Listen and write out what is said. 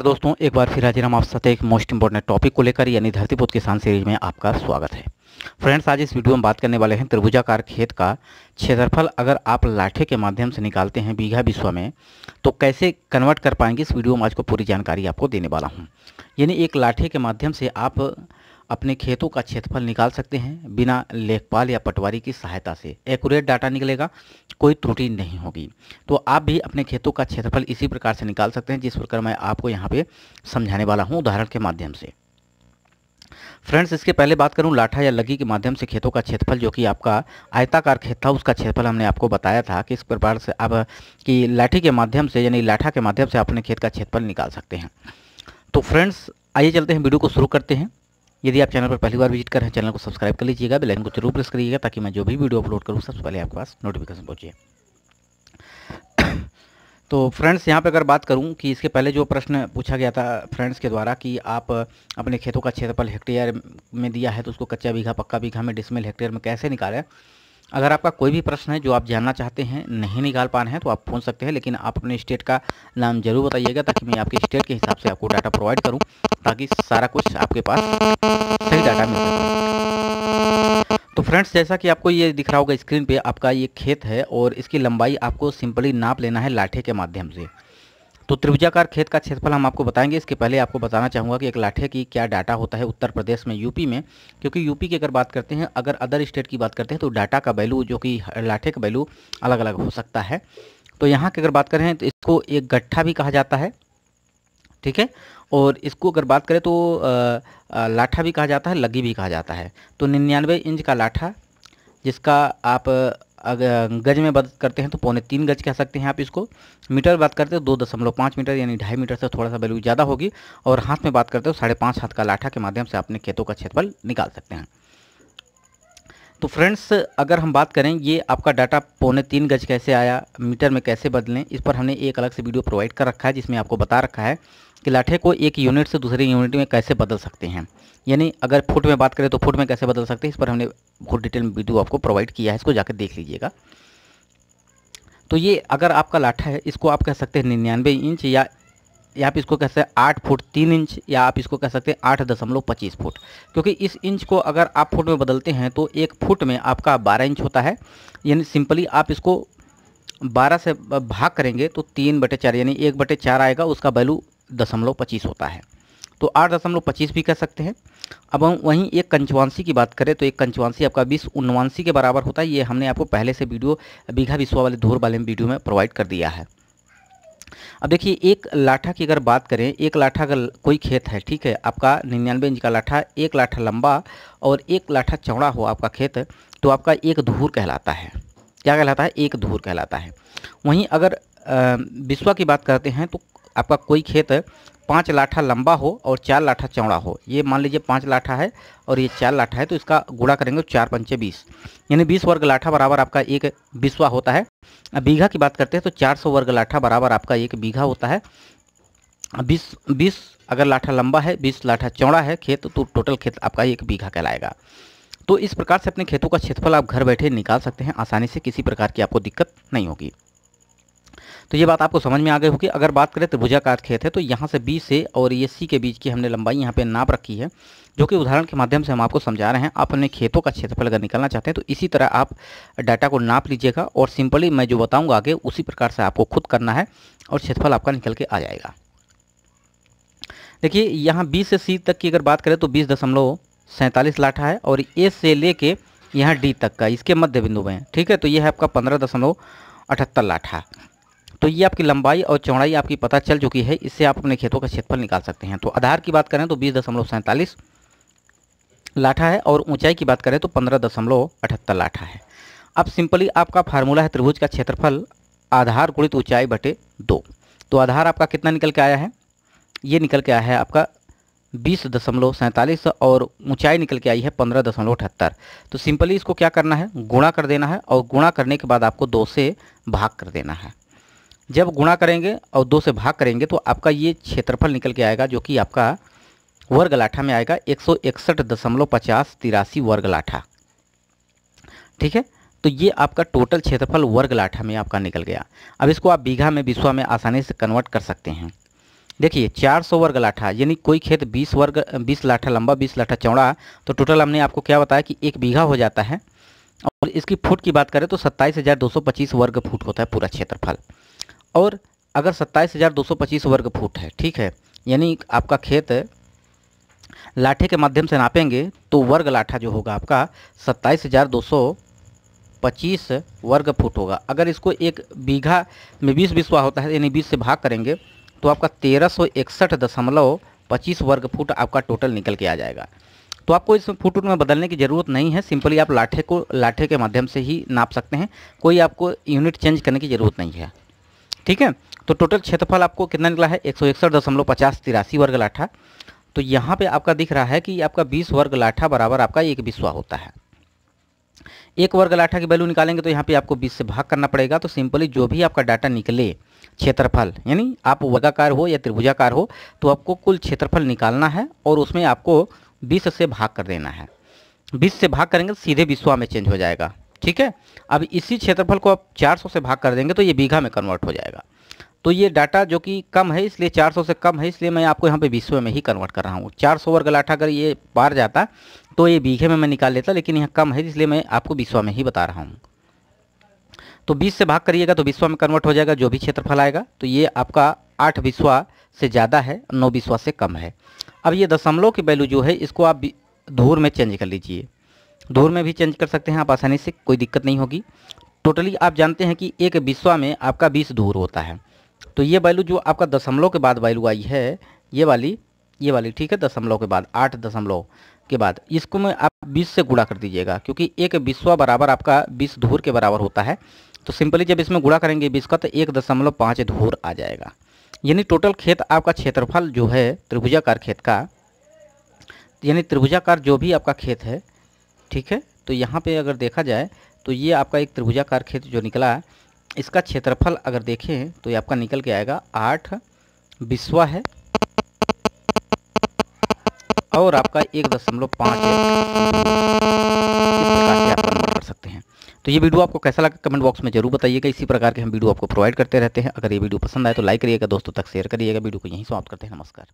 नमस्कार दोस्तों, एक बार फिर हाजिर हम आप साथ एक मोस्ट इंपॉर्टेंट टॉपिक को लेकर, यानी धरतीपुत किसान सीरीज़ में आपका स्वागत है। फ्रेंड्स आज इस वीडियो में बात करने वाले हैं त्रिभुजाकार खेत का क्षेत्रफल। अगर आप लाठे के माध्यम से निकालते हैं बीघा विश्व में तो कैसे कन्वर्ट कर पाएँगे इस वीडियो में आज को पूरी जानकारी आपको देने वाला हूँ। यानी एक लाठे के माध्यम से आप अपने खेतों का क्षेत्रफल निकाल सकते हैं बिना लेखपाल या पटवारी की सहायता से। एक्यूरेट डाटा निकलेगा, कोई त्रुटि नहीं होगी। तो आप भी अपने खेतों का क्षेत्रफल इसी प्रकार से निकाल सकते हैं, जिस प्रकार मैं आपको यहाँ पे समझाने वाला हूँ उदाहरण के माध्यम से। फ्रेंड्स इसके पहले बात करूँ, लाठा या लगी के माध्यम से खेतों का क्षेत्रफल, जो कि आपका आयताकार खेत था, उसका क्षेत्रफल हमने आपको बताया था कि इस प्रकार से आप कि लाठी के माध्यम से, यानी लाठा के माध्यम से अपने खेत का क्षेत्रफल निकाल सकते हैं। तो फ्रेंड्स आइए चलते हैं, वीडियो को शुरू करते हैं। यदि आप चैनल पर पहली बार विज़िट कर रहे हैं, चैनल को सब्सक्राइब कर लीजिएगा, बेल आइकन को ज़रूर प्रेस करिएगा, ताकि मैं जो भी वीडियो अपलोड करूँ, सबसे पहले आपके पास नोटिफिकेशन पहुँचे। तो फ्रेंड्स यहाँ पे अगर बात करूँ कि इसके पहले जो प्रश्न पूछा गया था फ्रेंड्स के द्वारा कि आप अपने खेतों का क्षेत्रफल हेक्टेयर में दिया है तो उसको कच्चा बीघा, पक्का बीघा में डिसमिल हेक्टेयर में कैसे निकालें अगर आपका कोई भी प्रश्न है जो आप जानना चाहते हैं, नहीं निकाल पा रहे हैं तो आप पूछ सकते हैं, लेकिन आप अपने स्टेट का नाम ज़रूर बताइएगा ताकि मैं आपके स्टेट के हिसाब से आपको डाटा प्रोवाइड करूँ, ताकि सारा कुछ आपके पास सही डाटा मिल सके। तो फ्रेंड्स, जैसा कि आपको ये दिख रहा होगा स्क्रीन पे, आपका ये खेत है और इसकी लंबाई आपको सिंपली नाप लेना है लाठे के माध्यम से। तो त्रिभुजाकार खेत का क्षेत्रफल हम आपको बताएँगे। इसके पहले आपको बताना चाहूँगा कि एक लाठे की क्या डाटा होता है उत्तर प्रदेश में, यूपी में? क्योंकि यूपी की अगर बात करते हैं, अगर अदर स्टेट की बात करते हैं तो डाटा का वैल्यू जो कि लाठे का वैल्यू अलग अलग हो सकता है। तो यहाँ की अगर बात करें तो इसको एक गट्ठा भी कहा जाता है, ठीक है? और इसको अगर बात करें तो लाठा भी कहा जाता है, लगी भी कहा जाता है। तो निन्यानवे इंच का लाठा, जिसका आप अगर गज में बात करते हैं तो पौने तीन गज कह सकते हैं आप इसको। मीटर बात करते हो दो दशमलव पाँच मीटर यानी ढाई मीटर से थोड़ा सा वैल्यू ज़्यादा होगी। और हाथ में बात करते हो साढ़े पाँच हाथ का लाठा के माध्यम से अपने खेतों का क्षेत्रफल निकाल सकते हैं। तो फ्रेंड्स, अगर हम बात करें, ये आपका डाटा पौने तीन गज कैसे आया, मीटर में कैसे बदलें, इस पर हमने एक अलग से वीडियो प्रोवाइड कर रखा है, जिसमें आपको बता रखा है कि लाठे को एक यूनिट से दूसरे यूनिट में कैसे बदल सकते हैं। यानी अगर फुट में बात करें तो फुट में कैसे बदल सकते हैं, इस पर हमने बहुत डिटेल में वीडियो आपको प्रोवाइड किया है, इसको जाकर देख लीजिएगा। तो ये अगर आपका लाठा है, इसको आप कह सकते हैं निन्यानवे इंच या या आप इसको कह सकते हैं आठ फुट तीन इंच, या आप इसको कह सकते हैं आठ दशमलव पच्चीस फुट। क्योंकि इस इंच को अगर आप फुट में बदलते हैं तो एक फुट में आपका बारह इंच होता है। यानी सिंपली आप इसको बारह से भाग करेंगे तो तीन बटे चार, यानी एक बटे चार आएगा, उसका वैल्यू दशमलव पच्चीस होता है। तो आठ दशमलव पच्चीस भी कह सकते हैं। अब हम वहीं एक कंचवांसी की बात करें तो एक कंचवांसी आपका बीस उनवांसी के बराबर होता है। ये हमने आपको पहले से वीडियो, बीघा विश्वा वाले धूर वाले वीडियो में प्रोवाइड कर दिया है। अब देखिए, एक लाठा की अगर बात करें, एक लाठा का कोई खेत है, ठीक है, आपका निन्यानवे इंच का लाठा, एक लाठा लंबा और एक लाठा चौड़ा हो आपका खेत तो आपका एक धूर कहलाता है। क्या कहलाता है? एक धूर कहलाता है। वहीं अगर विश्वा की बात करते हैं तो आपका कोई खेत पाँच लाठा लंबा हो और चार लाठा चौड़ा हो। ये मान लीजिए पाँच लाठा है और ये चार लाठा है तो इसका गुड़ा करेंगे चार पंचे बीस। यानी बीस वर्ग लाठा बराबर आपका एक बीसवा होता है। बीघा की बात करते हैं तो चार सौ वर्ग लाठा बराबर आपका एक बीघा होता है। बीस बीस अगर लाठा लंबा है, बीस लाठा चौड़ा है खेत तो टोटल खेत आपका एक बीघा कहलाएगा। तो इस प्रकार से अपने खेतों का क्षेत्रफल आप घर बैठे निकाल सकते हैं, आसानी से किसी प्रकार की आपको दिक्कत नहीं होगी। तो ये बात आपको समझ में आ गई होगी। अगर बात करें त्रिभुजाकार खेत है तो यहाँ से बी से और ये सी के बीच की हमने लंबाई यहाँ पे नाप रखी है, जो कि उदाहरण के माध्यम से हम आपको समझा रहे हैं। आप अपने खेतों का क्षेत्रफल अगर निकालना चाहते हैं तो इसी तरह आप डाटा को नाप लीजिएगा और सिंपली मैं जो बताऊँगा आगे, उसी प्रकार से आपको खुद करना है और क्षेत्रफल आपका निकल के आ जाएगा। देखिए, यहाँ बी से सी तक की अगर बात करें तो बीस दशमलव सैंतालीस लाठा है और ए से ले कर यहाँ डी तक का, इसके मध्य बिंदु में, ठीक है? तो ये है आपका पंद्रह दशमलव अठहत्तर लाठा। तो ये आपकी लंबाई और चौड़ाई आपकी पता चल चुकी है, इससे आप अपने खेतों का क्षेत्रफल निकाल सकते हैं। तो आधार की बात करें तो बीस दशमलव सैंतालीस लाठा है और ऊंचाई की बात करें तो पंद्रह दशमलव अठहत्तर लाठा है। अब सिंपली आपका फार्मूला है त्रिभुज का क्षेत्रफल, आधार गुणित ऊंचाई बटे दो। तो आधार आपका कितना निकल के आया है? ये निकल के आया है आपका बीस दशमलव सैंतालीस और ऊंचाई निकल के आई है पंद्रह दशमलव अठहत्तर। तो सिंपली इसको क्या करना है? गुणा कर देना है और गुणा करने के बाद आपको दो से भाग कर देना है। जब गुणा करेंगे और दो से भाग करेंगे तो आपका ये क्षेत्रफल निकल के आएगा, जो कि आपका वर्ग लाठा में आएगा, एक सौ इकसठ दशमलव पचास तिरासी वर्ग लाठा ठीक है? तो ये आपका टोटल क्षेत्रफल वर्ग लाठा में आपका निकल गया। अब इसको आप बीघा में, विश्वा में आसानी से कन्वर्ट कर सकते हैं। देखिए 400 वर्ग लाठा यानी कोई खेत 20 वर्ग 20 लाठा लंबा 20 लाठा चौड़ा तो टोटल हमने आपको क्या बताया कि एक बीघा हो जाता है। और इसकी फुट की बात करें तो सत्ताईस वर्ग फुट होता है पूरा क्षेत्रफल। और अगर सत्ताईस हज़ार दो सौ पच्चीस वर्ग फुट है, ठीक है, यानी आपका खेत लाठे के माध्यम से नापेंगे तो वर्ग लाठा जो होगा आपका सत्ताईस हज़ार दो सौ पच्चीस वर्ग फुट होगा। अगर इसको एक बीघा में बीस बिस्वा होता है, यानी बीस से भाग करेंगे तो आपका तेरह सौ इकसठ दशमलव पच्चीस वर्ग फुट आपका टोटल निकल के आ जाएगा। तो आपको इसमें फुट में बदलने की ज़रूरत नहीं है, सिंपली आप लाठे को, लाठे के माध्यम से ही नाप सकते हैं, कोई आपको यूनिट चेंज करने की ज़रूरत नहीं है। ठीक है? तो टोटल क्षेत्रफल आपको कितना निकला है? एक सौ इकसठ दशमलव पचास तिरासी वर्ग लाठा तो यहाँ पे आपका दिख रहा है कि आपका बीस वर्ग लाठा बराबर आपका एक बिस्वा होता है। एक वर्ग लाठा की वैल्यू निकालेंगे तो यहाँ पे आपको बीस से भाग करना पड़ेगा। तो सिंपली जो भी आपका डाटा निकले, क्षेत्रफल, यानी आप वर्गाकार हो या त्रिभुजाकार हो तो आपको कुल क्षेत्रफल निकालना है और उसमें आपको बीस से भाग कर देना है। बीस से भाग करेंगे तो सीधे बिस्वा में चेंज हो जाएगा। ठीक है? अब इसी क्षेत्रफल को आप 400 से भाग कर देंगे तो ये बीघा में कन्वर्ट हो जाएगा। तो ये डाटा जो कि कम है, इसलिए 400 से कम है, इसलिए मैं आपको यहाँ पे विश्व में ही कन्वर्ट कर रहा हूँ। 400 वर्ग लाठा अगर ये पार जाता तो ये बीघे में मैं निकाल लेता, लेकिन यहाँ कम है, इसलिए मैं आपको बीसवा में ही बता रहा हूँ। तो 20 से भाग करिएगा तो बीसवा में कन्वर्ट हो जाएगा, जो भी क्षेत्रफल आएगा। तो ये आपका आठ बीसवा से ज़्यादा है, नौ विश्वा से कम है। अब ये दशमलव की वैल्यू जो है, इसको आप धूर में चेंज कर लीजिए। धूर में भी चेंज कर सकते हैं, आप आसानी से कोई दिक्कत नहीं होगी। टोटली आप जानते हैं कि एक विश्वा में आपका बीस धूर होता है। तो ये वैल्यू जो आपका दशमलव के बाद वैल्यू आई है, ये वाली ये वाली, ठीक है, दशमलव के बाद, आठ दशमलव के बाद, इसको में आप बीस से गुड़ा कर दीजिएगा, क्योंकि एक विश्वा बराबर आपका बीस धूर के बराबर होता है। तो सिंपली जब इसमें गुड़ा करेंगे बीस का तो एक दशमलव पाँच धूर आ जाएगा। यानी टोटल खेत आपका क्षेत्रफल जो है, त्रिभुजाकार खेत का, यानी त्रिभुजाकार जो भी आपका खेत है ठीक है? तो यहाँ पे अगर देखा जाए तो ये आपका एक त्रिभुजाकार खेत जो निकला है इसका क्षेत्रफल अगर देखें तो ये आपका निकल के आएगा आठ, बिस्वा है। और आपका एक दशमलव पाँच कर सकते हैं। तो ये वीडियो आपको कैसा लगा, कमेंट बॉक्स में ज़रूर बताइएगा। इसी प्रकार के हम वीडियो आपको प्रोवाइड करते रहते हैं। अगर ये वीडियो पसंद आए तो लाइक करिएगा, दोस्तों तक शेयर करिएगा। वीडियो को यहीं समाप्त करते हैं। नमस्कार।